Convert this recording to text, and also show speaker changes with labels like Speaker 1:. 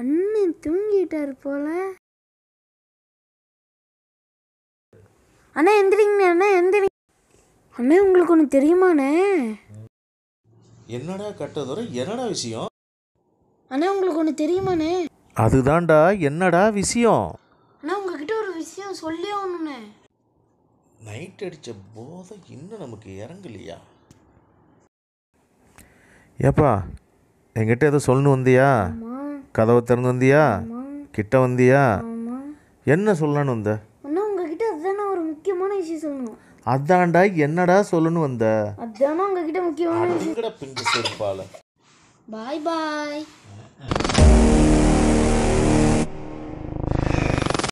Speaker 1: அண்ணன் தூங்கிட்டார் போல. அண்ணா எந்திரிங்கண்ணே அண்ணா எந்திரிங்க அண்ணே உங்களுக்கு ஒன்று தெரியுமாண்ணே?
Speaker 2: என்னடா கட்டதுரை என்னடா விஷயம்?
Speaker 1: அண்ணா உங்களுக்கு ஒன்று தெரியுமாண்ணே?
Speaker 2: அதுதான்டா என்னடா விஷயம்?
Speaker 1: அண்ணா உங்ககிட்ட ஒரு விஷயம் சொல்லி ஆகணுண்ணே
Speaker 2: நைட் அடித்த போதை இன்னும் நமக்கு இறங்கலையா? ஏப்பா என்கிட்ட ஏதோ சொல்லணும் வந்தியா? கதவை திறந்து வந்தியா?
Speaker 1: ஆமா.
Speaker 2: கிட்ட வந்தியா?
Speaker 1: ஆமா.
Speaker 2: என்ன சொல்லணும்னு வந்த?
Speaker 1: அண்ணா உங்ககிட்ட அதுதானே ஒரு முக்கியமான விஷயம் சொல்லணும்.
Speaker 2: அதான்டா என்னடா சொல்லணும் வந்த?
Speaker 1: அதுதானே உங்ககிட்ட முக்கியமான விஷயம்.
Speaker 2: பிஞ்சு செருப்பால.
Speaker 1: பாய் பாய்.